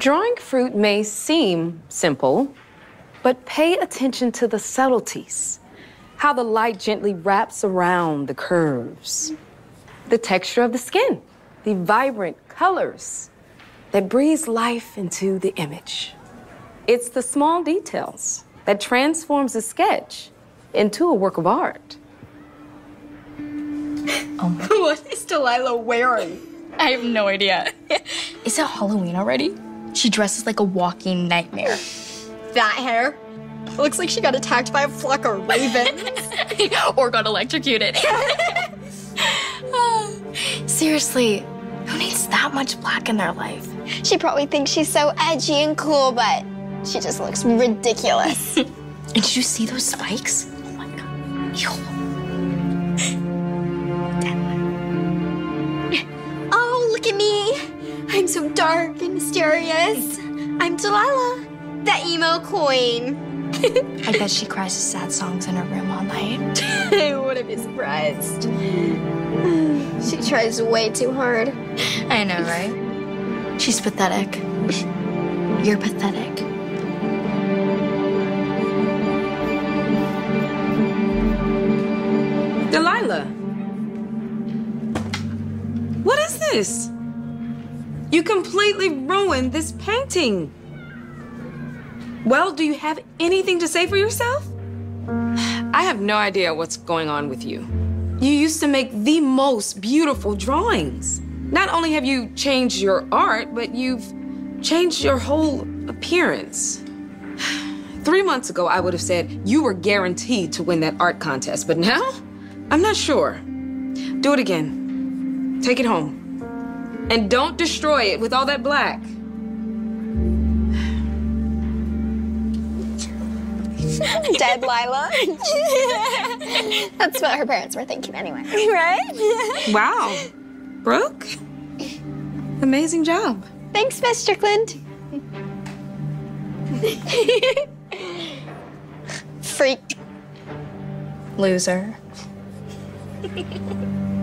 Drawing fruit may seem simple, but pay attention to the subtleties. How the light gently wraps around the curves, the texture of the skin, the vibrant colors that breathes life into the image. It's the small details that transforms a sketch into a work of art. oh what is Delilah wearing? I have no idea. Is it Halloween already? She dresses like a walking nightmare. That hair looks like she got attacked by a flock of ravens. or got electrocuted. Seriously, who needs that much black in their life? She probably thinks she's so edgy and cool, but she just looks ridiculous. and did you see those spikes? Oh my god. Ew. So dark and mysterious. I'm Delilah, the emo queen. I bet she cries to sad songs in her room all night. I wouldn't be surprised. She tries way too hard. I know, right? She's pathetic. You're pathetic. Delilah. What is this? You completely ruined this painting. Well, do you have anything to say for yourself? I have no idea what's going on with you. You used to make the most beautiful drawings. Not only have you changed your art, but you've changed your whole appearance. Three months ago, I would have said you were guaranteed to win that art contest, but now, I'm not sure. Do it again. Take it home. And don't destroy it with all that black. Dead Lila. That's what her parents were thinking anyway. Right? Wow. Brooke? Amazing job. Thanks, Miss Strickland. Freak. Loser.